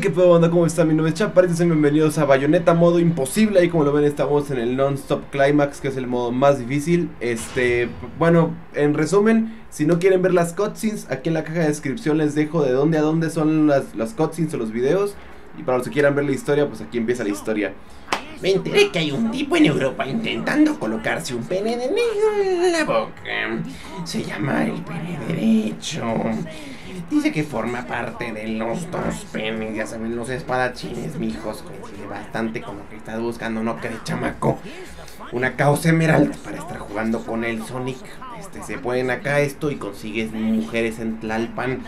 Qué pedo, banda, ¿cómo están? Mi nombre es Chaparita, sean bienvenidos a Bayonetta modo imposible. Ahí como lo ven estamos en el non-stop climax, que es el modo más difícil. Este, bueno, en resumen, si no quieren ver las cutscenes, aquí en la caja de descripción les dejo de dónde a dónde son las, las cutscenes o los videos. Y para los que quieran ver la historia, pues aquí empieza la historia. Me enteré que hay un tipo en Europa intentando colocarse un pene de negro en la boca. Se llama el pene derecho. Dice que forma parte de los dos penes, ya saben, los espadachines, mijos. Coincide bastante con lo que estás buscando, ¿no crees, chamaco? Una causa emerald para estar jugando con el Sonic. Este, se ponen acá esto y consigues mujeres en Tlalpan.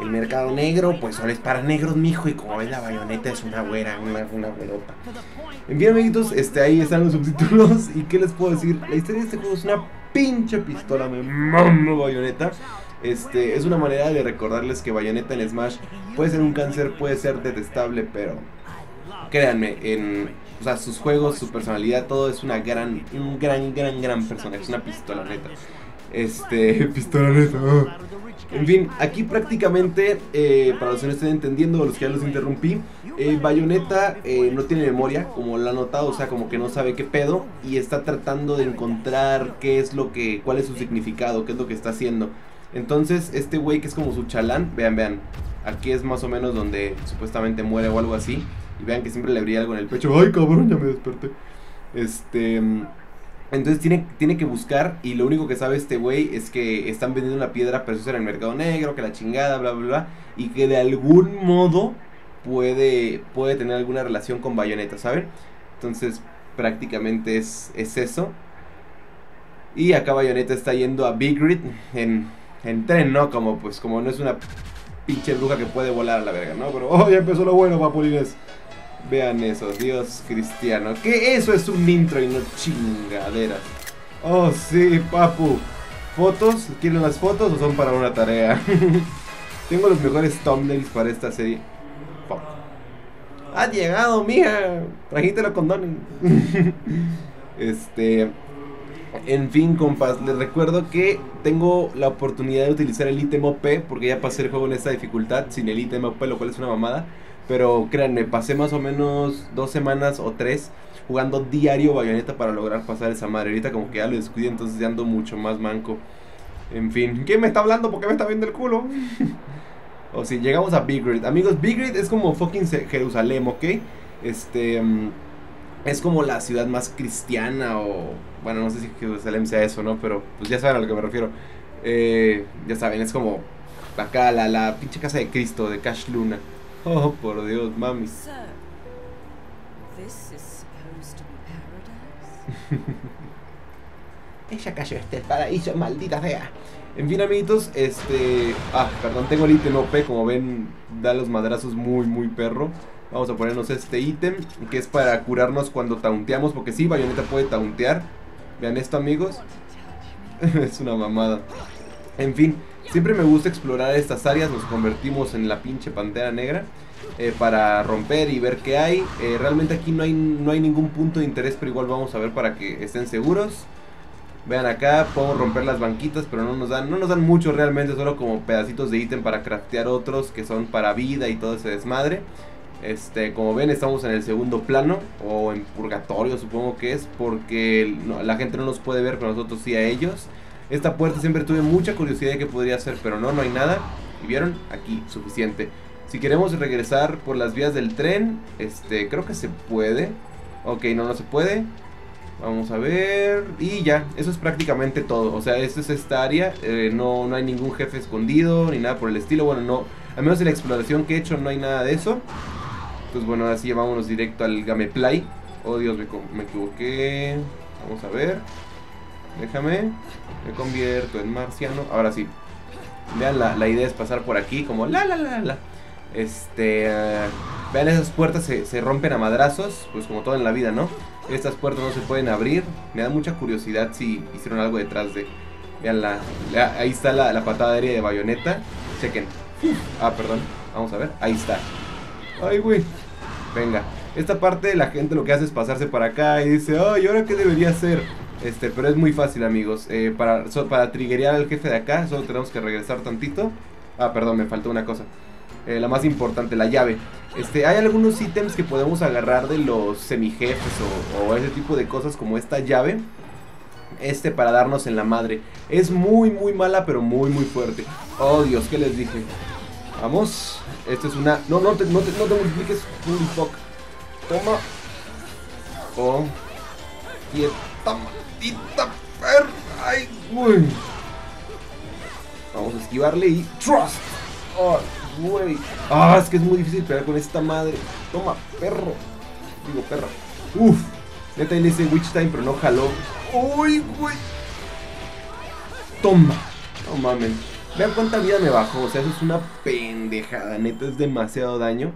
El mercado negro, pues solo es para negros, mijo. Y como ves, la bayoneta es una güera, una, una güerota. En fin, amiguitos, este, ahí están los subtítulos. ¿Y qué les puedo decir? La historia de este juego es una pinche pistola, me mamo bayoneta. Este, es una manera de recordarles que Bayonetta en Smash puede ser un cáncer, puede ser detestable, pero créanme, en o sea, sus juegos, su personalidad, todo es una gran, un gran, gran, gran personaje, es una pistola neta. Este, pistola neta. oh. En fin, aquí prácticamente, eh, para los que no estén entendiendo, los que ya los interrumpí, eh, Bayonetta eh, no tiene memoria, como lo han notado, o sea, como que no sabe qué pedo, y está tratando de encontrar qué es lo que, cuál es su significado, qué es lo que está haciendo. Entonces, este güey que es como su chalán, vean, vean, aquí es más o menos donde supuestamente muere o algo así, y vean que siempre le brilla algo en el pecho, ay cabrón, ya me desperté. Este... Entonces tiene, tiene que buscar y lo único que sabe este güey es que están vendiendo una piedra preciosa en el mercado negro, que la chingada, bla, bla, bla. Y que de algún modo puede, puede tener alguna relación con Bayonetta, ¿saben? Entonces prácticamente es, es eso. Y acá Bayonetta está yendo a Big Rid en, en tren, ¿no? Como pues como no es una pinche bruja que puede volar a la verga, ¿no? Pero oh, ya empezó lo bueno, papulines. Vean eso, Dios cristiano. Que eso es un intro y no chingaderas. Oh, sí, papu. ¿Fotos? ¿Quieren las fotos o son para una tarea? Tengo los mejores thumbnails para esta serie. Fuck. Ha llegado, mija. Trajiste los condones. este. En fin, compas, les recuerdo que tengo la oportunidad de utilizar el ítem OP porque ya pasé el juego en esta dificultad sin el ítem OP, lo cual es una mamada. Pero créanme, pasé más o menos dos semanas o tres jugando diario bayoneta para lograr pasar esa madre. Ahorita como que ya lo descuidé, entonces ya ando mucho más manco. En fin, ¿quién me está hablando? ¿Por qué me está viendo el culo? o si llegamos a Big Red. Amigos, Big Red es como fucking Jerusalén, ¿ok? Este... Um, es como la ciudad más cristiana o... Bueno, no sé si Jerusalén sea eso, ¿no? Pero pues ya saben a lo que me refiero. Eh, ya saben, es como acá la, la pinche casa de Cristo, de Cash Luna. Oh, por Dios, mami. So, this is supposed to be paradise? Ella cayó este paraíso, maldita sea. En fin, amiguitos, este... Ah, perdón, tengo el ítem OP, como ven, da los madrazos muy, muy perro. Vamos a ponernos este ítem, que es para curarnos cuando taunteamos, porque sí, Bayonetta puede tauntear. Vean esto, amigos. es una mamada. En fin, siempre me gusta explorar estas áreas, nos convertimos en la pinche pantera negra. eh, para romper y ver qué hay. Eh, realmente aquí no hay, no hay ningún punto de interés, pero igual vamos a ver para que estén seguros. Vean acá, podemos romper las banquitas, pero no nos dan, no nos dan mucho realmente, solo como pedacitos de ítem para craftear otros que son para vida y todo ese desmadre. Este, como ven, estamos en el segundo plano o en purgatorio, supongo que es, porque la gente no nos puede ver, pero nosotros sí a ellos. Esta puerta siempre tuve mucha curiosidad de qué podría ser, pero no, no hay nada. ¿Y vieron? Aquí, suficiente. Si queremos regresar por las vías del tren, este, creo que se puede. Ok, no, no se puede. Vamos a ver. Y ya, eso es prácticamente todo. O sea, esta es esta área. eh, no, no hay ningún jefe escondido ni nada por el estilo. Bueno, no. Al menos en la exploración que he hecho no hay nada de eso. Pues bueno, ahora sí vámonos directo al gameplay. Oh Dios, me, me equivoqué. Vamos a ver. Déjame. Me convierto en marciano. Ahora sí. Vean, la, la idea es pasar por aquí como la la la la. Este. eh, vean, esas puertas se, se rompen a madrazos. Pues como todo en la vida, ¿no? Estas puertas no se pueden abrir. Me da mucha curiosidad si hicieron algo detrás de. Vean, la, la- ahí está la, la patada aérea de bayoneta. Chequen. Ah, perdón. Vamos a ver. Ahí está. Ay, güey. Venga. Esta parte la gente lo que hace es pasarse para acá y dice, ay, ¿y ahora qué debería hacer? Este, pero es muy fácil, amigos. Eh, para, so- para al jefe de acá, solo tenemos que regresar tantito. Ah, perdón, me faltó una cosa. Eh, la más importante, la llave. Este, hay algunos ítems que podemos agarrar de los semijefes o, o ese tipo de cosas como esta llave. Este para darnos en la madre. Es muy, muy mala, pero muy, muy fuerte. Oh, Dios, ¿qué les dije? Vamos. Esta es una... No, no te, no te, multipliques. Holy fuck. Toma. Oh. Quieta, maldita perra. Ay, uy. Vamos a esquivarle y... Trust. Oh, güey. Ah, es que es muy difícil pelear con esta madre. Toma, perro. Digo, perra. Uf. Neta, le hice Witch Time, pero no jaló. Uy, güey. Toma. No mames. Vean cuánta vida me bajó. O sea, eso es una pendejada. Neta, es demasiado daño.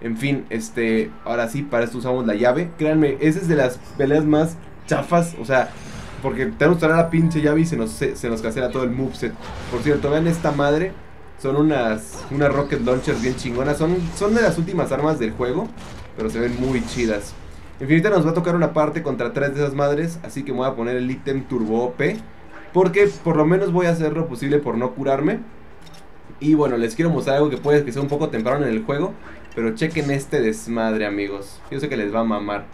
En fin, este. Ahora sí, para esto usamos la llave. Créanme, esa es de las peleas más chafas. O sea, porque tenemos que la pinche llave y se nos, se, nos cancela todo el moveset. Por cierto, vean esta madre. Son unas, unas rocket launchers bien chingonas. Son, son de las últimas armas del juego. Pero se ven muy chidas. En fin, ahorita nos va a tocar una parte contra tres de esas madres. Así que me voy a poner el ítem Turbo OP. Porque por lo menos voy a hacer lo posible por no curarme. Y bueno, les quiero mostrar algo que puede que sea un poco temprano en el juego. Pero chequen este desmadre, amigos. Yo sé que les va a mamar.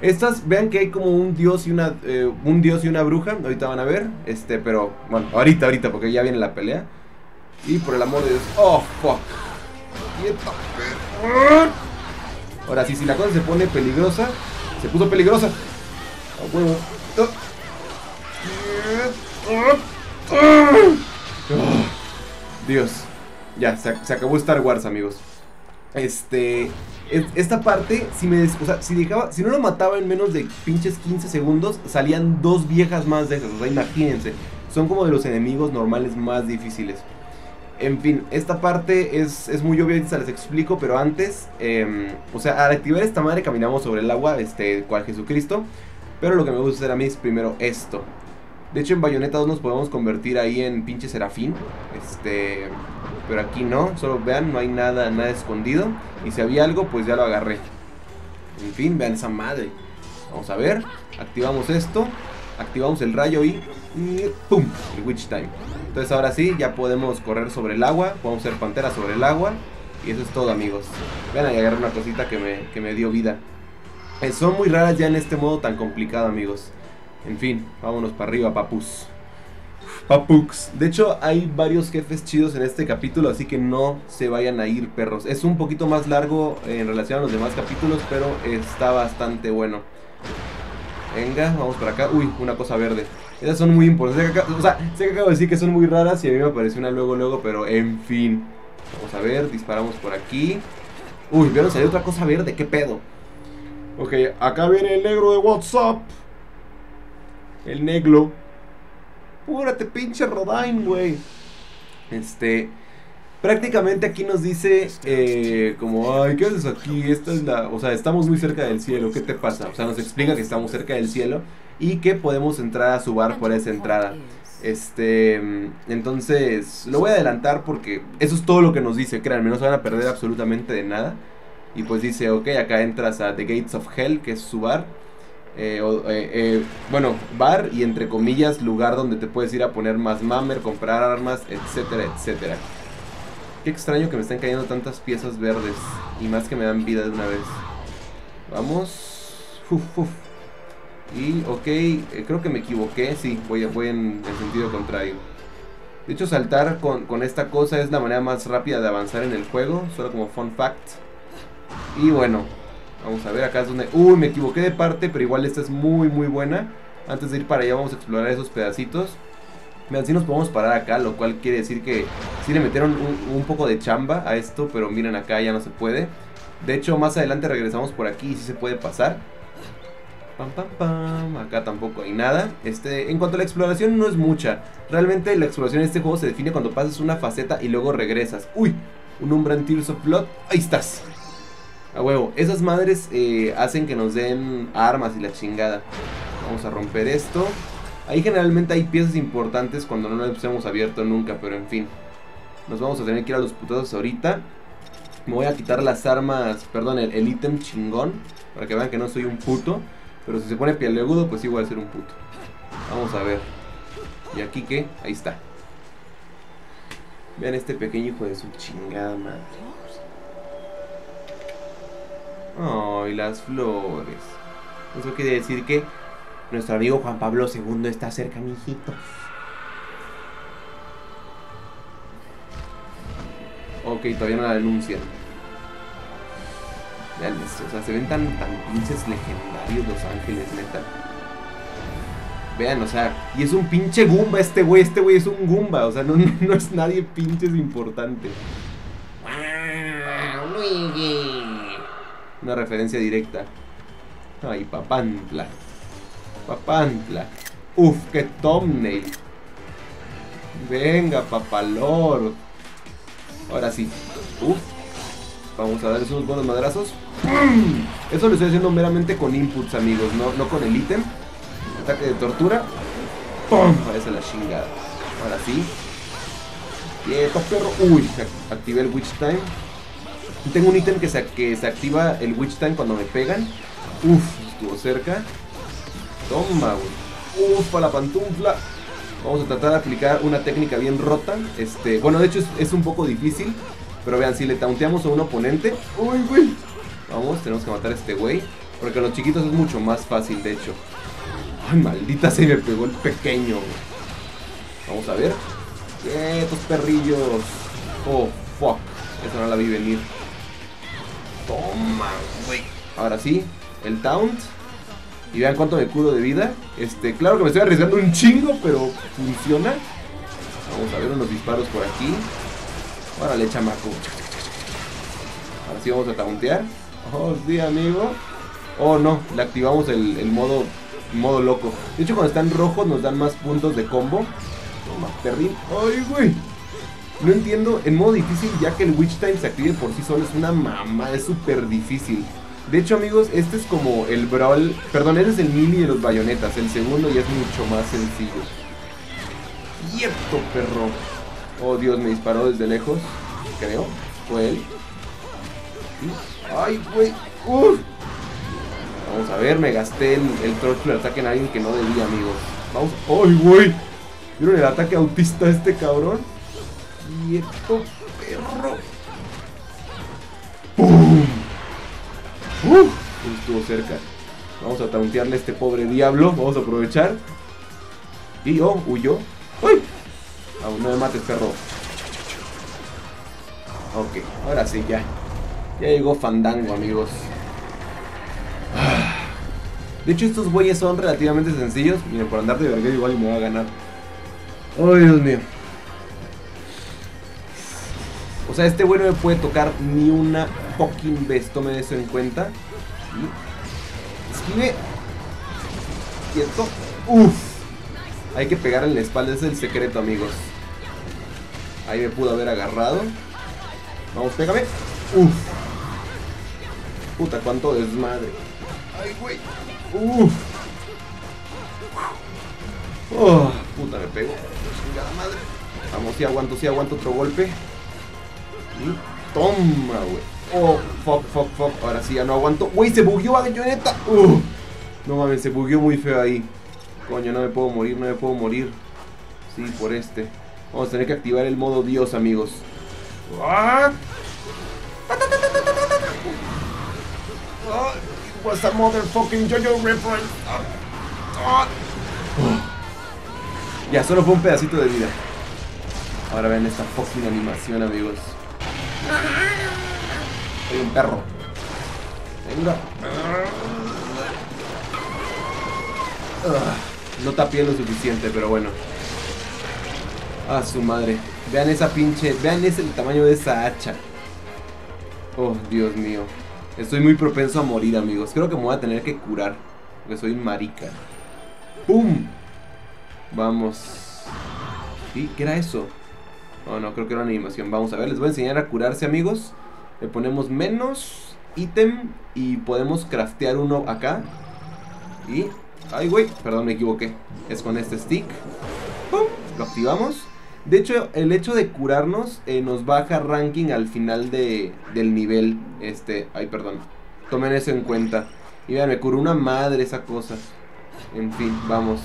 Estas, vean que hay como un dios y una eh, un dios y una bruja. Ahorita van a ver. Este, pero bueno, ahorita, ahorita, porque ya viene la pelea. Y por el amor de Dios. Oh, fuck. Ahora sí, si la cosa se pone peligrosa. Se puso peligrosa. A huevo. Dios. Ya, se, se acabó Star Wars, amigos. Este. es- Esta parte, si me o sea, si dejaba, si no lo mataba en menos de pinches 15 segundos, salían dos viejas más de esas. O sea, imagínense. Son como de los enemigos normales más difíciles. En fin, esta parte es, es muy obvia, ahorita les explico, pero antes, em, o sea, al activar esta madre caminamos sobre el agua, este, cual Jesucristo. Pero lo que me gusta hacer a mí es primero esto. De hecho, en Bayonetta 2 nos podemos convertir ahí en pinche serafín. Este. Pero aquí no. Solo vean, no hay nada, nada escondido. Y si había algo, pues ya lo agarré. En fin, vean esa madre. Vamos a ver. Activamos esto. Activamos el rayo y. ¡Pum! El Witch Time. Entonces ahora sí, ya podemos correr sobre el agua. Podemos ser pantera sobre el agua. Y eso es todo, amigos. Vean, ahí agarré una cosita que me, que me dio vida. Eh, son muy raras ya en este modo tan complicado, amigos. En fin, vámonos para arriba, papus. Papux. De hecho, hay varios jefes chidos en este capítulo, así que no se vayan a ir, perros. Es un poquito más largo en relación a los demás capítulos, pero está bastante bueno. Venga, vamos para acá. Uy, una cosa verde. Esas son muy importantes. O sea, sé que acabo de decir que son muy raras y a mí me apareció una luego, luego, pero en fin. Vamos a ver, disparamos por aquí. Uy, vieron, salió otra cosa verde, ¿qué pedo? Ok, acá viene el negro de WhatsApp. El negro. Púrate, pinche Rodain, güey. Este. Prácticamente aquí nos dice eh, como, ay, ¿qué haces aquí? Esta es la, o sea, estamos muy cerca del cielo, ¿qué te pasa? O sea, nos explica que estamos cerca del cielo y que podemos entrar a su bar por esa entrada. Este, entonces, lo voy a adelantar porque eso es todo lo que nos dice, créanme, no se van a perder absolutamente de nada. Y pues dice, ok, acá entras a The Gates of Hell, que es su bar. Eh, o- eh, eh, bueno, bar y entre comillas, lugar donde te puedes ir a poner más mamer, comprar armas, etcétera, etcétera. Qué extraño que me estén cayendo tantas piezas verdes y más que me dan vida de una vez. Vamos. Uf, uf. Y, ok, eh, creo que me equivoqué. Sí, voy, voy en el sentido contrario. De hecho, saltar con, con esta cosa es la manera más rápida de avanzar en el juego. Solo como fun fact. Y bueno, vamos a ver acá es donde... Uy, me equivoqué de parte, pero igual esta es muy, muy buena. Antes de ir para allá vamos a explorar esos pedacitos. Vean, sí nos podemos parar acá, lo cual quiere decir que sí le metieron un, poco de chamba a esto, pero miren acá ya no se puede. De hecho, más adelante regresamos por aquí y sí se puede pasar. Pam, pam, pam. Acá tampoco hay nada. Este, en cuanto a la exploración, no es mucha. Realmente la exploración en este juego se define cuando pasas una faceta y luego regresas. ¡Uy! Un Umbran Tears of Blood. ¡Ahí estás! A huevo. Esas madres eh, hacen que nos den armas y la chingada. Vamos a romper esto. Ahí generalmente hay piezas importantes cuando no las hemos abierto nunca, pero en fin. Nos vamos a tener que ir a los putazos ahorita. Me voy a quitar las armas, perdón, el, ítem chingón. Para que vean que no soy un puto. Pero si se pone pielegudo, pues sí voy a ser un puto. Vamos a ver. ¿Y aquí qué? Ahí está. Vean este pequeño hijo de su chingada madre. Ay, las flores. Eso quiere decir que nuestro amigo Juan Pablo II está cerca, mijito. Ok, todavía no la denuncian. Vean esto, o sea, se ven tan, tan pinches legendarios los ángeles, neta. Vean, o sea, y es un pinche Goomba este güey, este güey es un Goomba, o sea, no, no, es nadie pinches importante. Luigi. Una referencia directa. Ay, Papantla. Papantla. Uf, qué thumbnail. Venga, papalor. Ahora sí. Uf. Vamos a darles unos buenos madrazos. ¡Pum! Eso lo estoy haciendo meramente con inputs, amigos, no, no con el ítem. Ataque de tortura. ¡Pum! Parece la chingada. Ahora sí. Quieto, perro. Uy, ac- activé el Witch Time. Tengo un ítem que se, que se activa el Witch Time cuando me pegan. Uf, estuvo cerca. Toma, güey. Uf, a la pantufla. Vamos a tratar de aplicar una técnica bien rota. Este, bueno, de hecho es, es un poco difícil. Pero vean, si le taunteamos a un oponente. Uy, güey. Vamos, tenemos que matar a este güey. Porque a los chiquitos es mucho más fácil, de hecho. Ay, maldita se me pegó el pequeño. güey. Vamos a ver. Quietos perrillos. Oh, fuck. Esa no la vi venir. Toma, güey. Ahora sí, el taunt. Y vean cuánto me curo de vida. Este, claro que me estoy arriesgando un chingo, pero funciona. Vamos a ver unos disparos por aquí. Órale, chamaco. Ahora sí vamos a tauntear. Oh, sí, amigo. Oh, no, le activamos el, el modo, modo loco. De hecho, cuando están rojos nos dan más puntos de combo. Toma, perrín. Ay, güey. No entiendo, en modo difícil, ya que el Witch Time se active por sí solo, es una mamá, es súper difícil. De hecho, amigos, este es como el Brawl. Perdón, este es el mini de los bayonetas. El segundo ya es mucho más sencillo. ¡Quieto, perro! Oh, Dios, me disparó desde lejos. Creo. Fue él. ¡Ay, güey! ¡Uf! Vamos a ver, me gasté el, el Torchflare ataque en alguien que no debía, amigos. Vamos. ¡Ay, güey! ¿Vieron el ataque autista de este cabrón? ¡Quieto, perro! ¡Pum! ¡Uf! Estuvo cerca. Vamos a tauntearle a este pobre diablo. Vamos a aprovechar. Y oh, huyó. ¡Uy! Aún no me mates, perro. Ok, ahora sí, ya. Ya llegó Fandango, amigos. De hecho, estos güeyes son relativamente sencillos. Miren, por andar de verga igual y me va a ganar. Ay, Dios mío. Sea, este güey no me puede tocar ni una fucking vez. Tomen eso en cuenta. Esquive. Quieto. Uf. Hay que pegar en la espalda. Ese es el secreto, amigos. Ahí me pudo haber agarrado. Vamos, pégame. Uf. Puta, cuánto desmadre. Ay, güey. Uf. Oh, puta, me pego. Chingada madre. Vamos, si aguanto, si aguanto otro golpe. Y toma, güey. Oh, fuck, fuck, fuck. Ahora sí ya no aguanto. Güey, se bugueó Bayonetta. Uh, no mames, se bugueó muy feo ahí. Coño, no me puedo morir, no me puedo morir. Sí, por este. Vamos a tener que activar el modo Dios, amigos. Ah. A motherfucking JoJo reference. Ah. Ah. Ya, solo fue un pedacito de vida. Ahora ven esta fucking animación, amigos. Soy un perro. Venga. Ah, no tapié lo suficiente, pero bueno. Ah, su madre. Vean esa pinche. Vean ese el tamaño de esa hacha. Oh, Dios mío. Estoy muy propenso a morir, amigos. Creo que me voy a tener que curar. Porque soy marica. ¡Pum! Vamos. ¿Sí? ¿Qué era eso? Oh, no, creo que era una animación. Vamos a ver, les voy a enseñar a curarse, amigos. Le ponemos menos ítem y podemos craftear uno acá. Y... Ay, güey, perdón, me equivoqué. Es con este stick. ¡Pum! Lo activamos. De hecho, el hecho de curarnos eh, nos baja ranking al final de, del nivel. Este, ay, perdón. Tomen eso en cuenta. Y vean, me curó una madre esa cosa. En fin, vamos.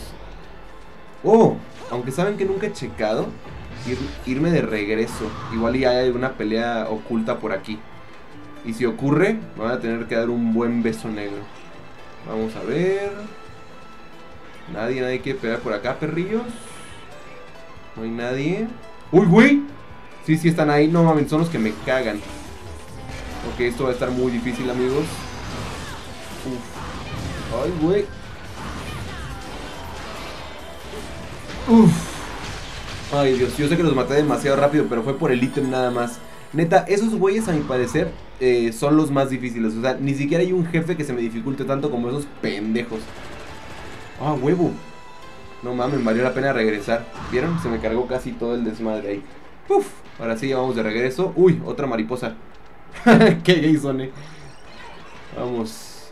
Oh, aunque saben que nunca he checado. Ir- irme de regreso. Igual y hay alguna pelea oculta por aquí. Y si ocurre, me van a tener que dar un buen beso negro. Vamos a ver. Nadie, nadie quiere pegar por acá, perrillos. No hay nadie. ¡Uy, güey! Sí, sí están ahí. No mames, son los que me cagan. Ok, esto va a estar muy difícil, amigos. Uf. Ay, güey. Uf. Ay, Dios, yo sé que los maté demasiado rápido, pero fue por el ítem nada más. Neta, esos güeyes, a mi parecer, eh, son los más difíciles. O sea, ni siquiera hay un jefe que se me dificulte tanto como esos pendejos. Ah, huevo. No mames, valió la pena regresar. ¿Vieron? Se me cargó casi todo el desmadre ahí. Uf, ahora sí, ya vamos de regreso. Uy, otra mariposa. Qué gay soné. Vamos.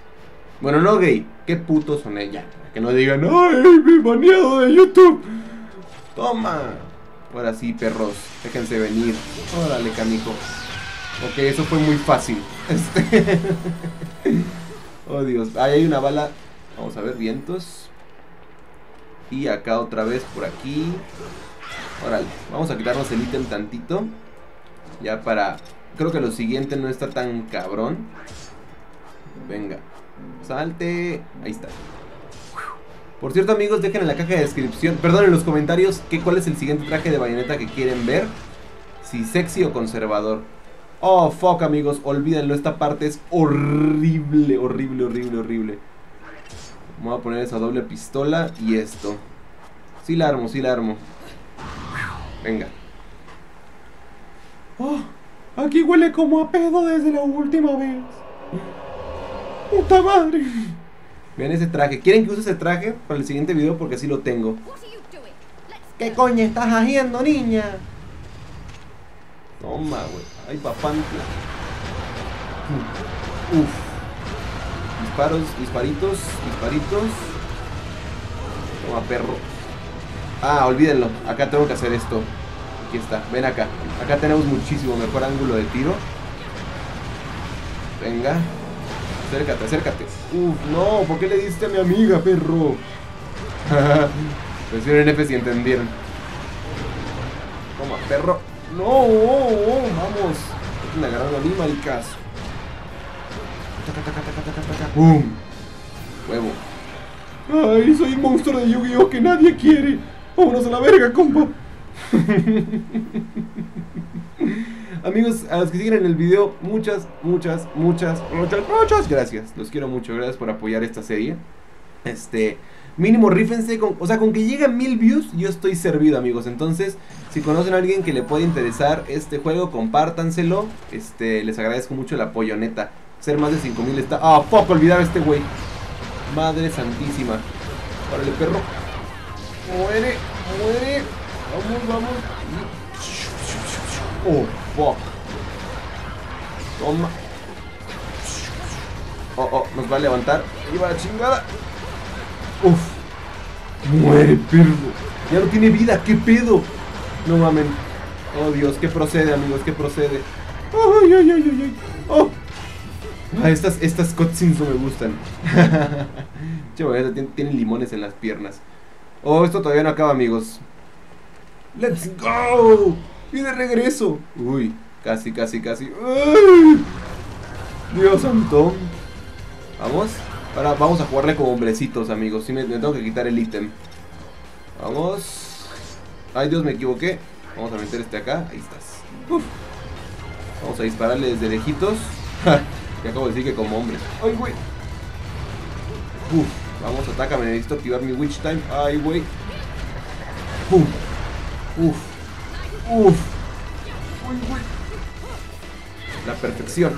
Bueno, no gay. Qué puto soné ya. Que no digan, ¡ay, mi baneado de YouTube! Toma. Ahora sí, perros. Déjense venir. Órale, canijo. Ok, eso fue muy fácil. Este. oh, Dios. Ahí hay una bala. Vamos a ver, vientos. Y acá otra vez por aquí. Órale, vamos a quitarnos el ítem tantito. Ya para... Creo que lo siguiente no está tan cabrón. Venga. Salte. Ahí está. Por cierto, amigos, dejen en la caja de descripción, perdón, en los comentarios, que, cuál es el siguiente traje de bayoneta que quieren ver. Si sexy o conservador. Oh, fuck, amigos, olvídenlo, esta parte es horrible, horrible, horrible, horrible. Voy a poner esa doble pistola y esto. Sí la armo, sí la armo. Venga. Oh, aquí huele como a pedo desde la última vez. ¡Puta madre! Vean ese traje. ¿Quieren que use ese traje para el siguiente video? Porque así lo tengo. ¿Qué coño estás haciendo, niña? Toma, güey. Ay, papantla. Uf. Disparos, disparitos, disparitos. Toma, perro. Ah, olvídenlo. Acá tengo que hacer esto. Aquí está. Ven acá. Acá tenemos muchísimo mejor ángulo de tiro. Venga. Acércate, acércate. Uf, no. ¿Por qué le diste a mi amiga, perro? Presionen F si entendieron. Toma, perro. No, oh, oh, vamos. Me agarraron a mí, maricas. ¡Bum! Huevo. Ay, soy un monstruo de Yu-Gi-Oh que nadie quiere. Vámonos a la verga, compa. Amigos, a los que siguen en el video, muchas, muchas, muchas, muchas, muchas gracias. Los quiero mucho, gracias por apoyar esta serie. Este, mínimo rífense, con, o sea, con que lleguen mil views, yo estoy servido, amigos. Entonces, si conocen a alguien que le puede interesar este juego, compártanselo. Este, les agradezco mucho el apoyo, neta. Ser más de 5000 está. Ah, fuck, olvidaba este güey. Madre santísima. Órale, perro. Muere, muere. Vamos, vamos. Oh, fuck. Toma. Oh, oh, nos va a levantar. Ahí va la chingada. Uf. Muere, perro. Ya no tiene vida, ¿qué pedo? No mamen. Oh, Dios, ¿qué procede, amigos? ¿Qué procede? Ay, ay, ay, ay, ay. Oh. Ah, estas, estas cutscenes no me gustan. che, tienen limones en las piernas. Oh, esto todavía no acaba, amigos. ¡Let's go! ¡Y de regreso! Uy, casi, casi, casi. Dios santo. Vamos. Ahora vamos a jugarle como hombrecitos, amigos. Sí, me, tengo que quitar el ítem. Vamos. Ay, Dios, me equivoqué. Vamos a meter este acá. Ahí estás. Uf. Vamos a dispararle desde lejitos. que acabo de decir que como hombre. ¡Ay, güey! Uf. Vamos, atácame. Necesito activar mi Witch Time. ¡Ay, güey! ¡Pum! Uf. Uf. La perfección.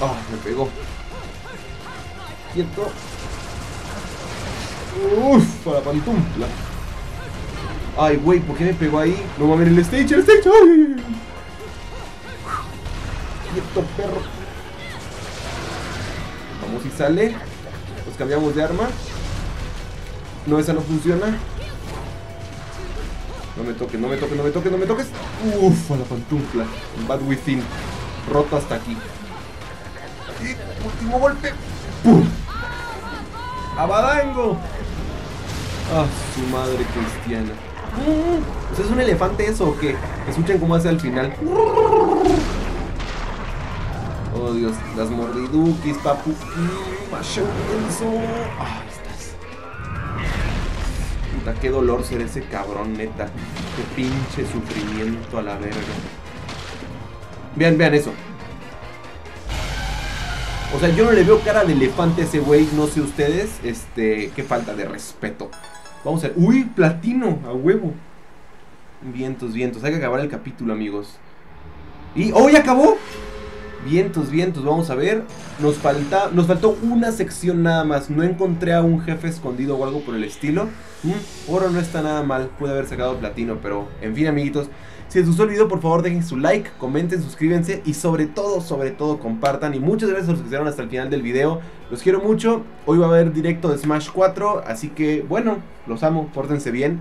Ah, me pegó. Quieto. Uf, para pantufla. Ay, güey, ¿por qué me pegó ahí? No mames, el stage, el stage. Ay, ay, ay. Quieto, perro. Vamos y sale. Nos cambiamos de arma. No, esa no funciona. No me toques, no me toques, no me toques, no me toques. Uf, a la pantufla. Bad Within. Roto hasta aquí. Y último golpe. ¡Pum! ¡Abadango! Ah, su madre cristiana. Mm, ¿Es un elefante eso o qué? Escuchen cómo hace al final. Oh Dios, las mordidukis, papu. Mm, macho estás. Puta, qué dolor ser ese cabrón, neta. Qué pinche sufrimiento a la verga. Vean, vean eso. O sea, yo no le veo cara de elefante a ese güey, no sé ustedes. Este, qué falta de respeto. Vamos a ver. ¡Uy! Platino, a huevo. Vientos, vientos. Hay que acabar el capítulo, amigos. Y. ¡Oh, acabó! Vientos, vientos, vamos a ver. Nos falta. Nos faltó una sección nada más. No encontré a un jefe escondido o algo por el estilo. Mm, oro no está nada mal. Pude haber sacado platino, pero. En fin, amiguitos. Si les gustó el video, por favor dejen su like, comenten, suscríbanse y sobre todo, sobre todo compartan. Y muchas gracias a los que quedaron hasta el final del video. Los quiero mucho. Hoy va a haber directo de Smash 4, así que bueno, los amo, pórtense bien.